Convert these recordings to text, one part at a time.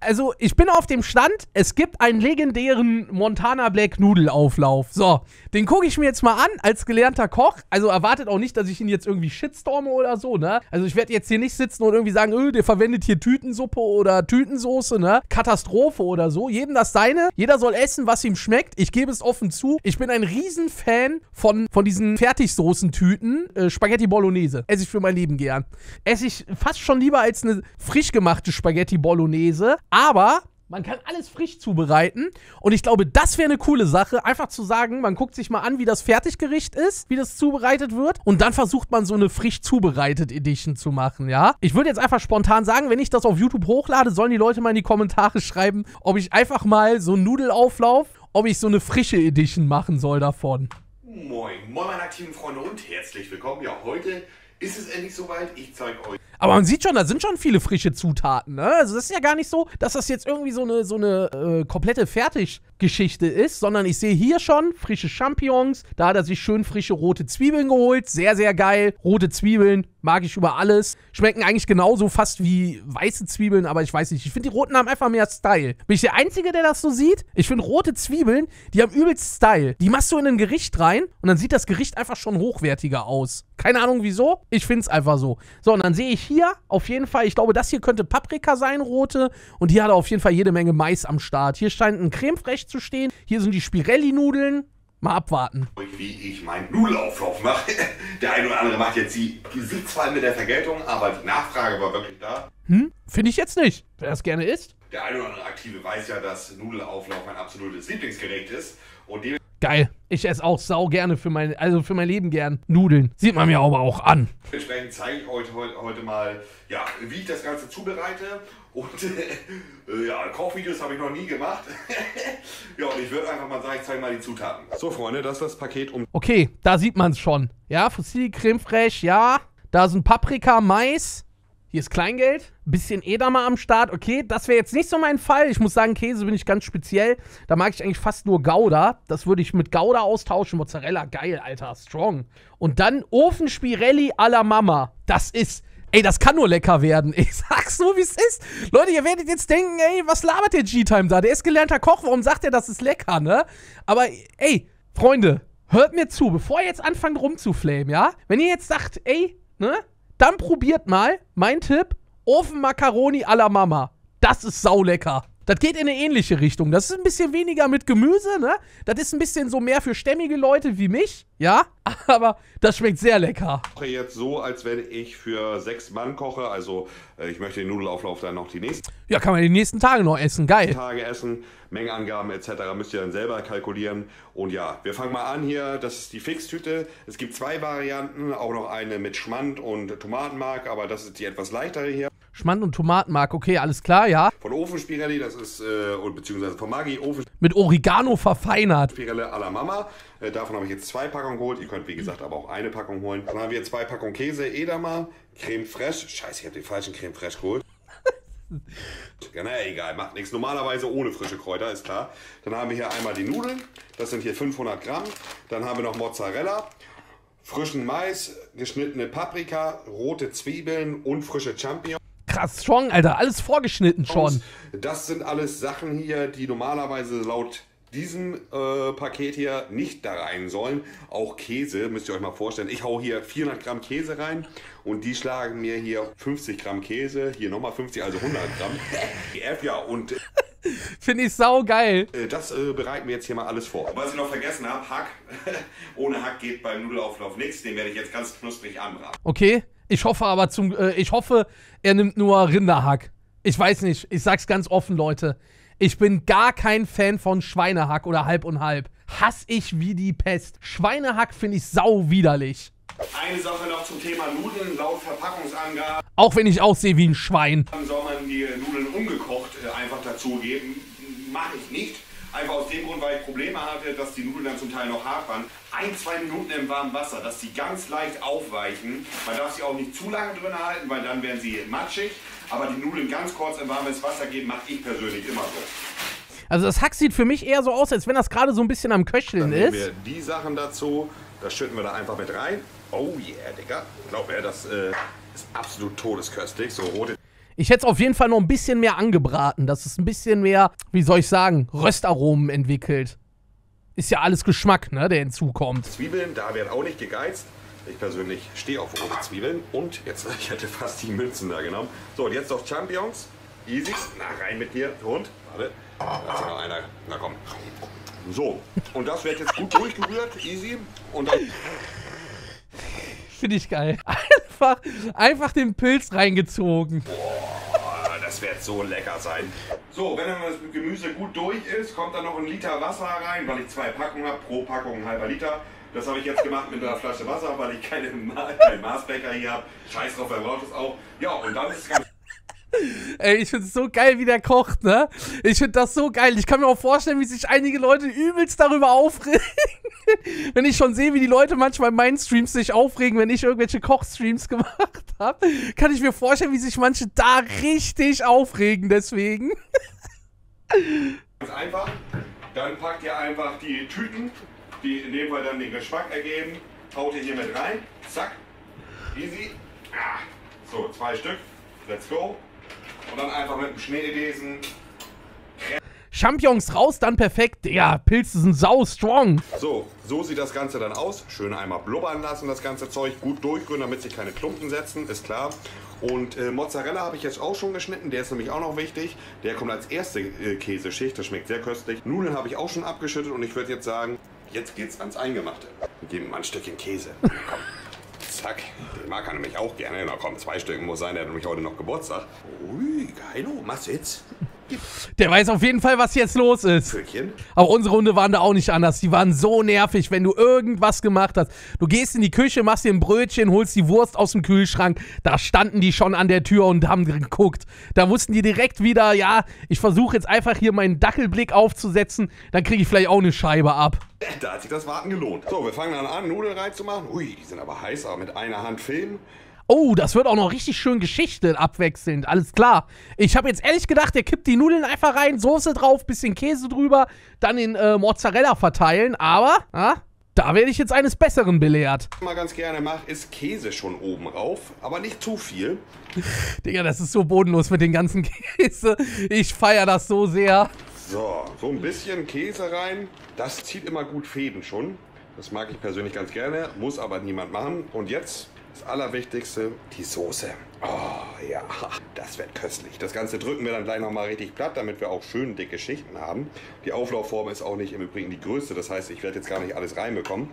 also ich bin auf dem Stand, es gibt einen legendären Montana Black Nudelauflauf. So, den gucke ich mir jetzt mal an als gelernter Koch. Also erwartet auch nicht, dass ich ihn jetzt irgendwie shitstorme oder so, ne? Also ich werde jetzt hier nicht sitzen und irgendwie sagen, öh, der verwendet hier Tütensuppe oder Tütensoße, ne? Katastrophe oder so. Jedem das seine. Jeder soll essen, was ihm schmeckt. Ich gebe es offen zu. Ich bin ein Riesenfan von, von diesen Fertigsoßentüten. Äh, Spaghetti Bolognese. Esse ich für mein Leben gern. Esse ich fast schon lieber als eine frisch gemachte Spaghetti Bolognese. Aber man kann alles frisch zubereiten. Und ich glaube, das wäre eine coole Sache. Einfach zu sagen, man guckt sich mal an, wie das Fertiggericht ist, wie das zubereitet wird. Und dann versucht man so eine frisch zubereitet Edition zu machen, ja? Ich würde jetzt einfach spontan sagen, wenn ich das auf YouTube hochlade, sollen die Leute mal in die Kommentare schreiben, ob ich einfach mal so einen Nudelauflauf, ob ich so eine frische Edition machen soll davon. Moin, moin meine aktiven Freunde und herzlich willkommen. Ja, heute ist es endlich soweit. Ich zeige euch. Aber man sieht schon, da sind schon viele frische Zutaten, ne? Also das ist ja gar nicht so, dass das jetzt irgendwie so eine, so eine äh, komplette Fertiggeschichte ist, sondern ich sehe hier schon frische Champignons. Da hat er sich schön frische rote Zwiebeln geholt. Sehr, sehr geil. Rote Zwiebeln mag ich über alles. Schmecken eigentlich genauso fast wie weiße Zwiebeln, aber ich weiß nicht. Ich finde, die roten haben einfach mehr Style. Bin ich der Einzige, der das so sieht? Ich finde, rote Zwiebeln, die haben übelst Style. Die machst du in ein Gericht rein und dann sieht das Gericht einfach schon hochwertiger aus. Keine Ahnung wieso. Ich finde es einfach so. So, und dann sehe ich hier auf jeden Fall, ich glaube, das hier könnte Paprika sein, rote. Und hier hat er auf jeden Fall jede Menge Mais am Start. Hier scheint ein Creme fraiche zu stehen. Hier sind die Spirelli-Nudeln. Mal abwarten. Wie ich meinen Nudelauflauf mache. Der eine oder andere macht jetzt die Sitzfall mit der Vergeltung, aber die Nachfrage war wirklich da. Hm? Finde ich jetzt nicht. Wer das gerne isst. Der eine oder andere Aktive weiß ja, dass Nudelauflauf mein absolutes Lieblingsgericht ist. Und dem Geil. Ich esse auch sau gerne für mein, also für mein Leben gern Nudeln. Sieht man mir aber auch an. Dementsprechend zeige ich heute, heute, heute mal, ja, wie ich das Ganze zubereite. Und äh, ja, Kochvideos habe ich noch nie gemacht. ja, und ich würde einfach mal sagen, ich zeige mal die Zutaten. So, Freunde, das ist das Paket um. Okay, da sieht man es schon. Ja, Fusilli, Creme Fraiche, ja. Da sind Paprika, Mais. Hier ist Kleingeld. Bisschen Edamer am Start. Okay, das wäre jetzt nicht so mein Fall. Ich muss sagen, Käse bin ich ganz speziell. Da mag ich eigentlich fast nur Gouda. Das würde ich mit Gouda austauschen. Mozzarella, geil, Alter. Strong. Und dann Ofenspirelli alla Mama. Das ist. Ey, das kann nur lecker werden. Ich sag's nur, wie es ist. Leute, ihr werdet jetzt denken, ey, was labert der G-Time da? Der ist gelernter Koch. Warum sagt er, das ist lecker, ne? Aber, ey, Freunde, hört mir zu, bevor ihr jetzt anfangt rumzuflamen, ja? Wenn ihr jetzt sagt, ey, ne? Dann probiert mal, mein Tipp, Ofenmakaroni à la Mama. Das ist saulecker. Das geht in eine ähnliche Richtung. Das ist ein bisschen weniger mit Gemüse, ne? Das ist ein bisschen so mehr für stämmige Leute wie mich, ja? Aber das schmeckt sehr lecker. Ich koche jetzt so, als wenn ich für sechs Mann koche. Also äh, ich möchte den Nudelauflauf dann noch die nächsten Ja, kann man die nächsten Tage noch essen. Geil. Tage essen. Mengenangaben etc. müsst ihr dann selber kalkulieren. Und ja, wir fangen mal an hier. Das ist die Fixtüte. Es gibt zwei Varianten, auch noch eine mit Schmand und Tomatenmark, aber das ist die etwas leichtere hier. Schmand und Tomatenmark, okay, alles klar, ja. Von Ofenspirelli, das ist, äh, beziehungsweise von Maggi, Mit Oregano verfeinert. Ofenspirelli à la Mama. Äh, davon habe ich jetzt zwei Packungen geholt. Ihr könnt, wie gesagt, aber auch eine Packung holen. Dann haben wir zwei Packungen Käse, Edamer, Creme Fraiche. Scheiße, ich habe den falschen Creme Fraiche geholt. Ja, naja, egal, macht nichts. Normalerweise ohne frische Kräuter, ist klar. Dann haben wir hier einmal die Nudeln. Das sind hier 500 Gramm. Dann haben wir noch Mozzarella, frischen Mais, geschnittene Paprika, rote Zwiebeln und frische Champignons. Krass, strong, Alter. Alles vorgeschnitten schon. Das sind alles Sachen hier, die normalerweise laut diesem äh, Paket hier nicht da rein sollen. Auch Käse, müsst ihr euch mal vorstellen. Ich hau hier 400 Gramm Käse rein und die schlagen mir hier 50 Gramm Käse, hier nochmal 50, also 100 Gramm. ja, und Finde ich sau geil. äh, das äh, bereiten wir jetzt hier mal alles vor. Was ich noch vergessen habe, Hack. Ohne Hack geht beim Nudelauflauf nichts. Den werde ich jetzt ganz knusprig anbraten. Okay. Ich hoffe aber zum, äh, ich hoffe, er nimmt nur Rinderhack. Ich weiß nicht. Ich sag's ganz offen, Leute. Ich bin gar kein Fan von Schweinehack oder halb und halb. Hass ich wie die Pest. Schweinehack finde ich sau widerlich. Eine Sache noch zum Thema Nudeln. Laut Verpackungsangaben Auch wenn ich aussehe wie ein Schwein. soll man die Nudeln umgekocht äh, einfach dazugeben. Mache ich nicht. Einfach aus dem Grund, weil ich Probleme hatte, dass die Nudeln dann zum Teil noch hart waren. Ein, zwei Minuten im warmen Wasser, dass sie ganz leicht aufweichen. Man darf sie auch nicht zu lange drin halten, weil dann werden sie matschig. Aber die Nudeln ganz kurz in warmes Wasser geben, mache ich persönlich immer so. Also das Hack sieht für mich eher so aus, als wenn das gerade so ein bisschen am Köcheln Dann nehmen ist. wir die Sachen dazu. Das schütten wir da einfach mit rein. Oh yeah, Digga. Glaub mir, das äh, ist absolut todesköstlich. So rote Ich hätte es auf jeden Fall noch ein bisschen mehr angebraten, dass es ein bisschen mehr, wie soll ich sagen, Röstaromen entwickelt. Ist ja alles Geschmack, ne, der hinzukommt. Zwiebeln, da werden auch nicht gegeizt. Ich persönlich stehe auf rote Zwiebeln. Und jetzt, ich hätte fast die Münzen da genommen. So, und jetzt noch Champignons. Easy. Na, rein mit dir. Und, warte. Da ist ja noch einer. Na komm. So, und das wird jetzt gut durchgerührt. Easy. Und dann Finde ich geil. Einfach, einfach den Pilz reingezogen. Boah, wird so lecker sein. So, wenn dann das Gemüse gut durch ist, kommt dann noch ein Liter Wasser rein, weil ich zwei Packungen habe, pro Packung ein halber Liter. Das habe ich jetzt gemacht mit einer Flasche Wasser, weil ich keine, Ma keinen Maßbecher hier habe. Scheiß drauf, wer braucht es auch. Ja, und dann ist es ganz Ey, ich find's so geil, wie der kocht, ne? Ich find das so geil. Ich kann mir auch vorstellen, wie sich einige Leute übelst darüber aufregen. wenn ich schon sehe, wie die Leute manchmal in meinen Streams sich aufregen, wenn ich irgendwelche Kochstreams gemacht habe, kann ich mir vorstellen, wie sich manche da richtig aufregen deswegen. Ganz einfach. Dann packt ihr einfach die Tüten, die in dem Fall dann den Geschmack ergeben, haut ihr hier mit rein. Zack. Easy. Ah. So, zwei Stück. Let's go. Und dann einfach mit dem Schneebesen. Champignons raus, dann perfekt. Ja, Pilze sind sau strong. So, so sieht das Ganze dann aus. Schön einmal blubbern lassen, das ganze Zeug. Gut durchrühren, damit sich keine Klumpen setzen, ist klar. Und äh, Mozzarella habe ich jetzt auch schon geschnitten. Der ist nämlich auch noch wichtig. Der kommt als erste äh, Käseschicht. Das schmeckt sehr köstlich. Nudeln habe ich auch schon abgeschüttet. Und ich würde jetzt sagen, jetzt geht's ans Eingemachte. Wir geben mal ein Stückchen Käse. Komm. Zack. Den mag er nämlich auch gerne. Na komm, zwei Stück muss sein. Der hat nämlich heute noch Geburtstag. Ui, Geilo, mach's jetzt. Der weiß auf jeden Fall, was jetzt los ist. Pfötchen. Aber unsere Hunde waren da auch nicht anders. Die waren so nervig, wenn du irgendwas gemacht hast. Du gehst in die Küche, machst dir ein Brötchen, holst die Wurst aus dem Kühlschrank. Da standen die schon an der Tür und haben geguckt. Da wussten die direkt wieder, ja, ich versuche jetzt einfach hier meinen Dackelblick aufzusetzen. Dann kriege ich vielleicht auch eine Scheibe ab. Da hat sich das Warten gelohnt. So, wir fangen dann an, Nudeln reinzumachen. Ui, die sind aber heiß, aber mit einer Hand filmen. Oh, das wird auch noch richtig schön geschichtet, abwechselnd. Alles klar. Ich habe jetzt ehrlich gedacht, der kippt die Nudeln einfach rein, Soße drauf, bisschen Käse drüber, dann den äh, Mozzarella verteilen. Aber, ja, da werde ich jetzt eines Besseren belehrt. Was ich mal ganz gerne mache, ist Käse schon oben rauf, aber nicht zu viel. Digga, das ist so bodenlos mit den ganzen Käse. Ich feiere das so sehr. So, so ein bisschen Käse rein. Das zieht immer gut Fäden schon. Das mag ich persönlich ganz gerne, muss aber niemand machen. Und jetzt das Allerwichtigste, die Soße. Oh ja, das wird köstlich. Das Ganze drücken wir dann gleich nochmal richtig platt, damit wir auch schön dicke Schichten haben. Die Auflaufform ist auch nicht im Übrigen die größte, das heißt, ich werde jetzt gar nicht alles reinbekommen.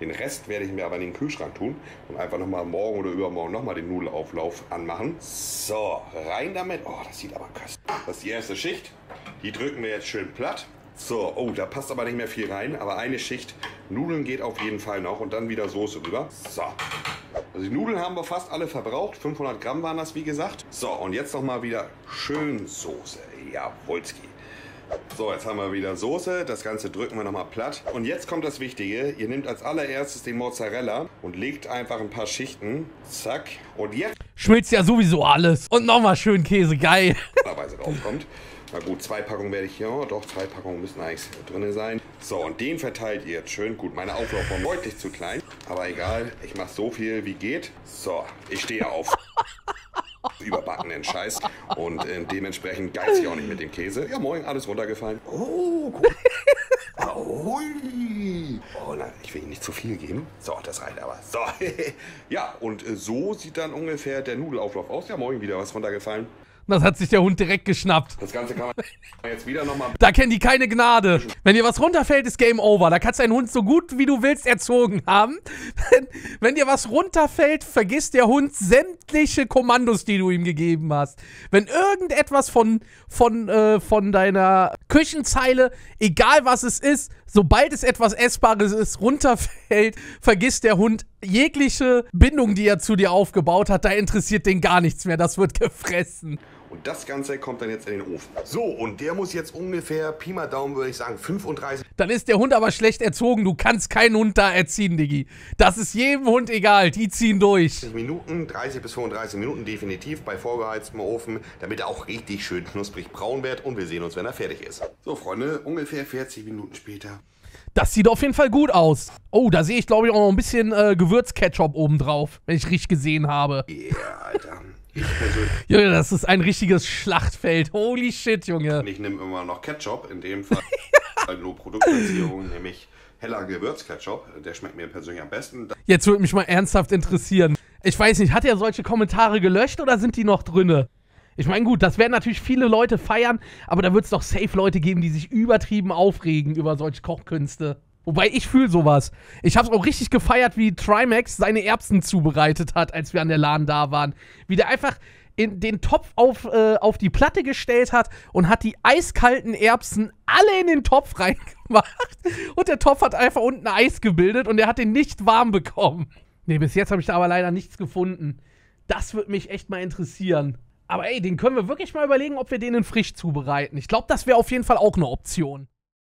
Den Rest werde ich mir aber in den Kühlschrank tun und einfach nochmal morgen oder übermorgen nochmal den Nudelauflauf anmachen. So, rein damit. Oh, das sieht aber köstlich. Das ist die erste Schicht. Die drücken wir jetzt schön platt. So, oh, da passt aber nicht mehr viel rein, aber eine Schicht Nudeln geht auf jeden Fall noch und dann wieder Soße rüber. So. Also die Nudeln haben wir fast alle verbraucht. 500 Gramm waren das, wie gesagt. So, und jetzt noch mal wieder schön Soße. Jawolski. So, jetzt haben wir wieder Soße. Das Ganze drücken wir noch mal platt. Und jetzt kommt das Wichtige. Ihr nehmt als allererstes den Mozzarella und legt einfach ein paar Schichten. Zack. Und jetzt Schmilzt ja sowieso alles. Und nochmal schön Käse, geil. normalerweise draufkommt. Na gut, zwei Packungen werde ich hier, oh, doch, zwei Packungen müssen eigentlich drin sein. So, und den verteilt ihr jetzt schön. Gut, meine Auflaufform deutlich zu klein, aber egal, ich mache so viel wie geht. So, ich stehe auf. Überbackenen Scheiß und äh, dementsprechend geiz ich auch nicht mit dem Käse. Ja, moin, alles runtergefallen. Oh, gut. Ahoi. Oh, na, ich will Ihnen nicht zu viel geben. So, das reicht aber. So, ja, und äh, so sieht dann ungefähr der Nudelauflauf aus. Ja, moin, wieder was runtergefallen. Das hat sich der Hund direkt geschnappt. Das Ganze kann man jetzt wieder nochmal Da kennen die keine Gnade. Wenn dir was runterfällt, ist Game Over. Da kannst du einen Hund so gut wie du willst erzogen haben. Wenn, wenn dir was runterfällt, vergisst der Hund sämtliche Kommandos, die du ihm gegeben hast. Wenn irgendetwas von, von, äh, von deiner Küchenzeile, egal was es ist, sobald es etwas Essbares ist, runterfällt, vergisst der Hund jegliche Bindung, die er zu dir aufgebaut hat. Da interessiert den gar nichts mehr. Das wird gefressen. Und das Ganze kommt dann jetzt in den Ofen. So, und der muss jetzt ungefähr, Pi mal Daumen würde ich sagen, 35 Dann ist der Hund aber schlecht erzogen. Du kannst keinen Hund da erziehen, Diggi. Das ist jedem Hund egal. Die ziehen durch. Minuten, 30 bis 35 Minuten definitiv bei vorgeheiztem Ofen, damit er auch richtig schön knusprig braun wird. Und wir sehen uns, wenn er fertig ist. So, Freunde, ungefähr 40 Minuten später. Das sieht auf jeden Fall gut aus. Oh, da sehe ich, glaube ich, auch noch ein bisschen äh, Gewürzketchup oben drauf, wenn ich richtig gesehen habe. Yeah, Alter. Ich persönlich Junge, das ist ein richtiges Schlachtfeld. Holy shit, Junge. ich nehme immer noch Ketchup, in dem Fall bei Low-Produktplatzierung nämlich heller Gewürzketchup. Der schmeckt mir persönlich am besten. Jetzt würde mich mal ernsthaft interessieren. Ich weiß nicht, hat er solche Kommentare gelöscht oder sind die noch drinne? Ich meine, gut, das werden natürlich viele Leute feiern, aber da wird es doch safe Leute geben, die sich übertrieben aufregen über solche Kochkünste. Wobei ich fühle sowas. Ich habe es auch richtig gefeiert, wie Trimax seine Erbsen zubereitet hat, als wir an der LAN da waren. Wie der einfach in den Topf auf, äh, auf die Platte gestellt hat und hat die eiskalten Erbsen alle in den Topf reingemacht. Und der Topf hat einfach unten Eis gebildet und er hat den nicht warm bekommen. Nee, bis jetzt habe ich da aber leider nichts gefunden. Das würde mich echt mal interessieren. Aber ey, den können wir wirklich mal überlegen, ob wir den in frisch zubereiten. Ich glaube, das wäre auf jeden Fall auch eine Option.